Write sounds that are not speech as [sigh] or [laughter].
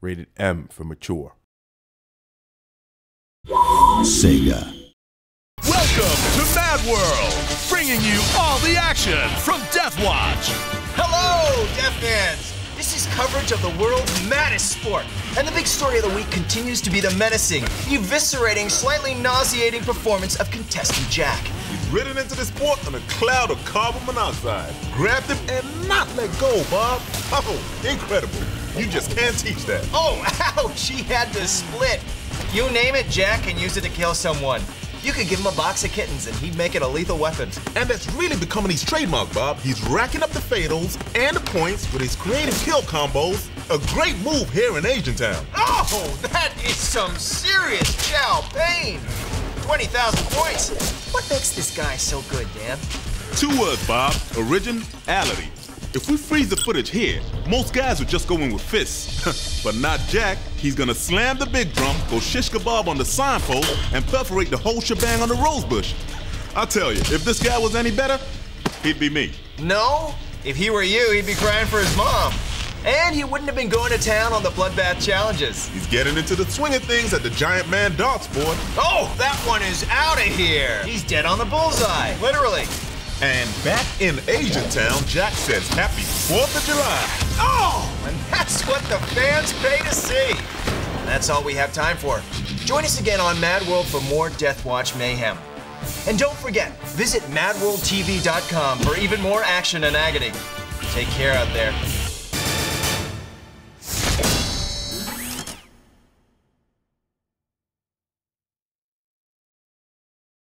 Rated M for mature. Sega. Welcome to MadWorld, bringing you all the action from Death Watch. Hello, Death fans! This is coverage of the world's maddest sport. And the big story of the week continues to be the menacing, eviscerating, slightly nauseating performance of contestant Jack. He's ridden into the sport on a cloud of carbon monoxide. Grabbed him and not let go, Bob. Oh, incredible. You just can't teach that. Oh, [laughs] ouch! He had to split. You name it, Jack can use it to kill someone. You could give him a box of kittens and he'd make it a lethal weapon. And that's really becoming his trademark, Bob. He's racking up the fatals and the points with his creative kill combos. A great move here in Asian Town. Oh, that is some serious chow pain. 20,000 points. What makes this guy so good, Dan? Two words, Bob. Originality. If we freeze the footage here, most guys would just go in with fists. [laughs] but not Jack. He's gonna slam the big drum, go shish kebab on the signpost, and perforate the whole shebang on the rosebush. I tell you, if this guy was any better, he'd be me. No? If he were you, he'd be crying for his mom. And he wouldn't have been going to town on the bloodbath challenges. He's getting into the swing of things at the Giant Man darts board. Oh, that one is out of here. He's dead on the bullseye, literally. And back in Asian Town, Jack says happy 4th of July. Oh, and that's what the fans pay to see. That's all we have time for. Join us again on MadWorld for more Death Watch mayhem. And don't forget, visit madworldtv.com for even more action and agony. Take care out there.